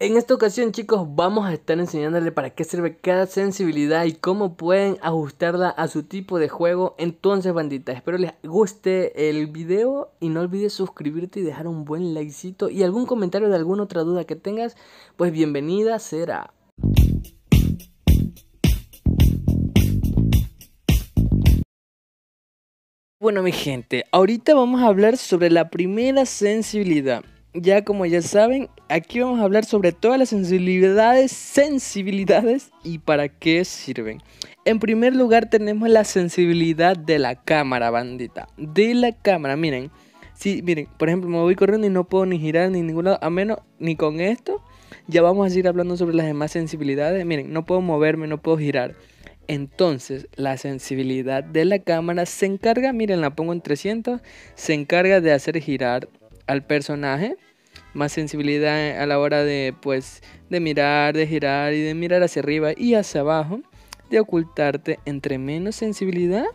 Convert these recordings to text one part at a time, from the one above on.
En esta ocasión chicos vamos a estar enseñándole para qué sirve cada sensibilidad y cómo pueden ajustarla a su tipo de juego. Entonces bandita, espero les guste el video y no olvides suscribirte y dejar un buen likecito y algún comentario de alguna otra duda que tengas, pues bienvenida será. Bueno mi gente, ahorita vamos a hablar sobre la primera sensibilidad ya como ya saben, aquí vamos a hablar sobre todas las sensibilidades, sensibilidades y para qué sirven. En primer lugar tenemos la sensibilidad de la cámara, bandita. De la cámara, miren. Si, miren, por ejemplo, me voy corriendo y no puedo ni girar ni ningún lado, a menos ni con esto. Ya vamos a seguir hablando sobre las demás sensibilidades. Miren, no puedo moverme, no puedo girar. Entonces, la sensibilidad de la cámara se encarga, miren, la pongo en 300, se encarga de hacer girar al personaje, más sensibilidad a la hora de pues de mirar, de girar y de mirar hacia arriba y hacia abajo, de ocultarte entre menos sensibilidad,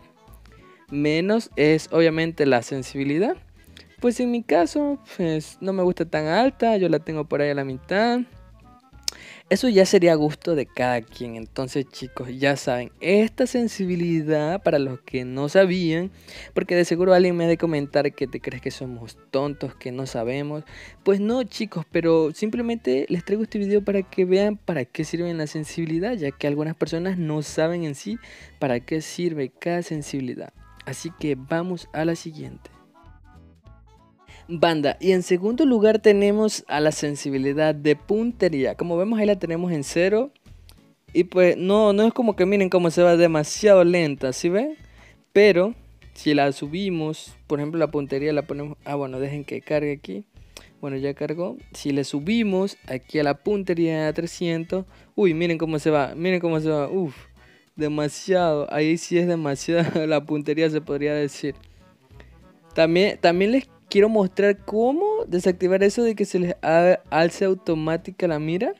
menos es obviamente la sensibilidad. Pues en mi caso, pues no me gusta tan alta, yo la tengo por ahí a la mitad. Eso ya sería gusto de cada quien. Entonces, chicos, ya saben, esta sensibilidad para los que no sabían, porque de seguro alguien me ha de comentar que te crees que somos tontos, que no sabemos. Pues no, chicos, pero simplemente les traigo este video para que vean para qué sirve la sensibilidad, ya que algunas personas no saben en sí para qué sirve cada sensibilidad. Así que vamos a la siguiente. Banda, y en segundo lugar tenemos a la sensibilidad de puntería. Como vemos ahí la tenemos en cero. Y pues no, no es como que miren cómo se va demasiado lenta, ¿sí ven? Pero si la subimos, por ejemplo la puntería la ponemos... Ah, bueno, dejen que cargue aquí. Bueno, ya cargó. Si le subimos aquí a la puntería a 300. Uy, miren cómo se va. Miren cómo se va. Uf, demasiado. Ahí sí es demasiado la puntería se podría decir. También, también les quiero mostrar cómo desactivar eso de que se les alce automática la mira.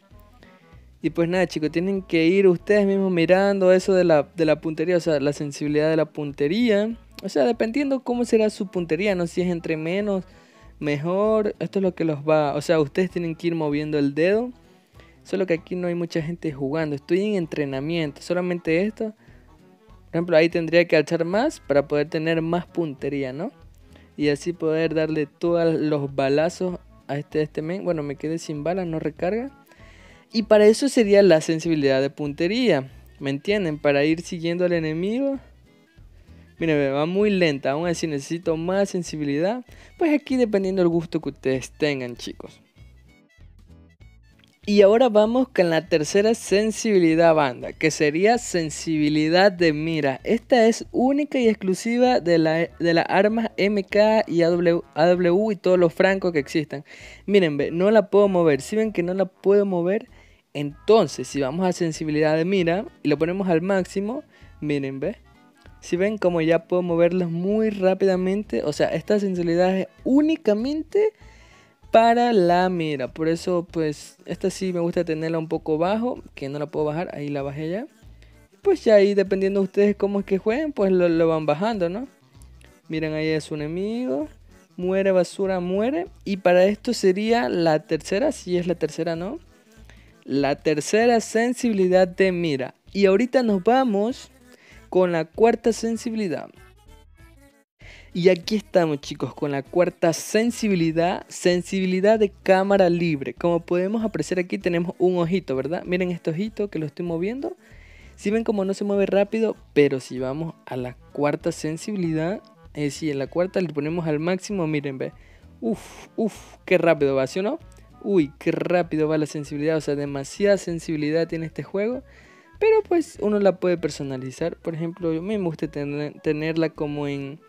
Y pues nada chicos, tienen que ir ustedes mismos mirando eso de la, de la puntería, o sea, la sensibilidad de la puntería. O sea, dependiendo cómo será su puntería, no si es entre menos, mejor. Esto es lo que los va, o sea, ustedes tienen que ir moviendo el dedo. Solo que aquí no hay mucha gente jugando, estoy en entrenamiento, solamente esto. Por ejemplo, ahí tendría que alzar más para poder tener más puntería, ¿no? Y así poder darle todos los balazos a este, este men. Bueno, me quedé sin balas, no recarga. Y para eso sería la sensibilidad de puntería. ¿Me entienden? Para ir siguiendo al enemigo. Miren, va muy lenta. Aún así necesito más sensibilidad. Pues aquí dependiendo del gusto que ustedes tengan, chicos. Y ahora vamos con la tercera sensibilidad banda, que sería sensibilidad de mira. Esta es única y exclusiva de, la, de las armas MK y AW, y todos los francos que existan. Miren, no la puedo mover. Si ven que no la puedo mover, entonces si vamos a sensibilidad de mira y lo ponemos al máximo, miren, ve. Si ven como ya puedo moverlos muy rápidamente, o sea, esta sensibilidad es únicamente para la mira. Por eso, pues, esta sí me gusta tenerla un poco bajo, que no la puedo bajar, ahí la bajé ya. Pues ya ahí, dependiendo de ustedes cómo es que jueguen, pues lo, van bajando, ¿no? Miren, ahí es un enemigo. Muere, basura, muere. Y para esto sería la tercera, si es la tercera, ¿no? La tercera sensibilidad de mira. Y ahorita nos vamos con la cuarta sensibilidad. Y aquí estamos chicos con la cuarta sensibilidad, sensibilidad de cámara libre. Como podemos apreciar aquí tenemos un ojito, ¿verdad? Miren este ojito que lo estoy moviendo. Si ven como no se mueve rápido, pero si vamos a la cuarta sensibilidad, es decir, en la cuarta le ponemos al máximo, miren, ve. Uf, uf, qué rápido va, ¿sí o no? Uy, qué rápido va la sensibilidad, o sea, demasiada sensibilidad tiene este juego. Pero pues uno la puede personalizar. Por ejemplo, a mí me gusta tenerla como en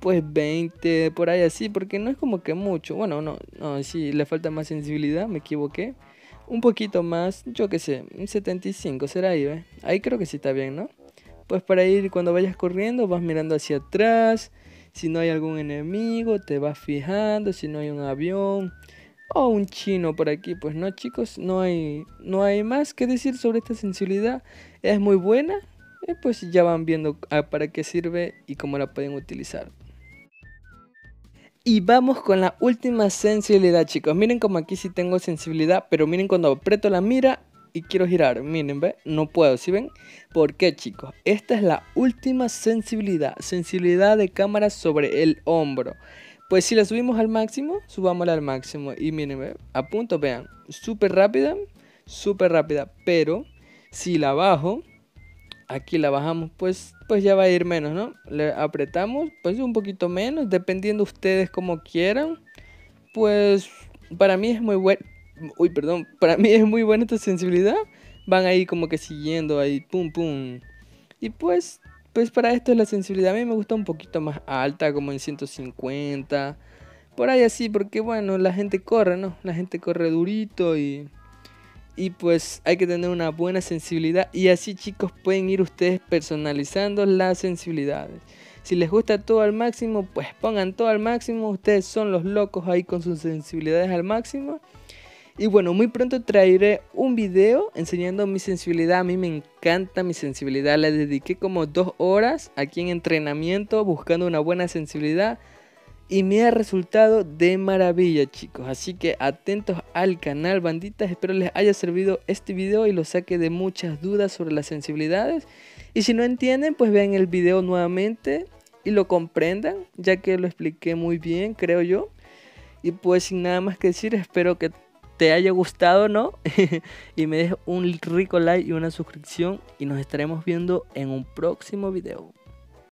pues 20, por ahí así, porque no es como que mucho. Bueno, no, no, sí, le falta más sensibilidad, me equivoqué. Un poquito más, yo qué sé, 75 será ahí, ¿eh? Ahí creo que sí está bien, ¿no? Pues para ir cuando vayas corriendo, vas mirando hacia atrás. Si no hay algún enemigo, te vas fijando. Si no hay un avión o un chino por aquí, pues no, chicos, no hay, no hay más que decir sobre esta sensibilidad. Es muy buena. Y pues ya van viendo ah, para qué sirve y cómo la pueden utilizar. Y vamos con la última sensibilidad, chicos. Miren como aquí sí tengo sensibilidad, pero miren cuando aprieto la mira y quiero girar. Miren, ¿ve? No puedo, ¿sí ven? ¿Por qué, chicos? Esta es la última sensibilidad. Sensibilidad de cámara sobre el hombro. Pues si la subimos al máximo, subámosla al máximo. Y miren, ¿ve? a punto, vean. Súper rápida, súper rápida. Pero si la bajo, aquí la bajamos, pues, pues ya va a ir menos, ¿no? Le apretamos, pues un poquito menos, dependiendo ustedes como quieran. Pues para mí es muy bueno. Uy, perdón, para mí es muy buena esta sensibilidad. Van ahí como que siguiendo ahí, pum, pum. Y pues, pues para esto es la sensibilidad. A mí me gusta un poquito más alta, como en 150. Por ahí así, porque bueno, la gente corre, ¿no? La gente corre durito y y pues hay que tener una buena sensibilidad y así chicos pueden ir ustedes personalizando las sensibilidades. Si les gusta todo al máximo, pues pongan todo al máximo. Ustedes son los locos ahí con sus sensibilidades al máximo. Y bueno, muy pronto traeré un video enseñando mi sensibilidad. A mí me encanta mi sensibilidad. Le dediqué como dos horas aquí en entrenamiento buscando una buena sensibilidad y me ha resultado de maravilla chicos. Así que atentos al canal banditas. Espero les haya servido este video y los saque de muchas dudas sobre las sensibilidades. Y si no entienden pues vean el video nuevamente y lo comprendan ya que lo expliqué muy bien creo yo. Y pues sin nada más que decir espero que te haya gustado no y me dejes un rico like y una suscripción y nos estaremos viendo en un próximo video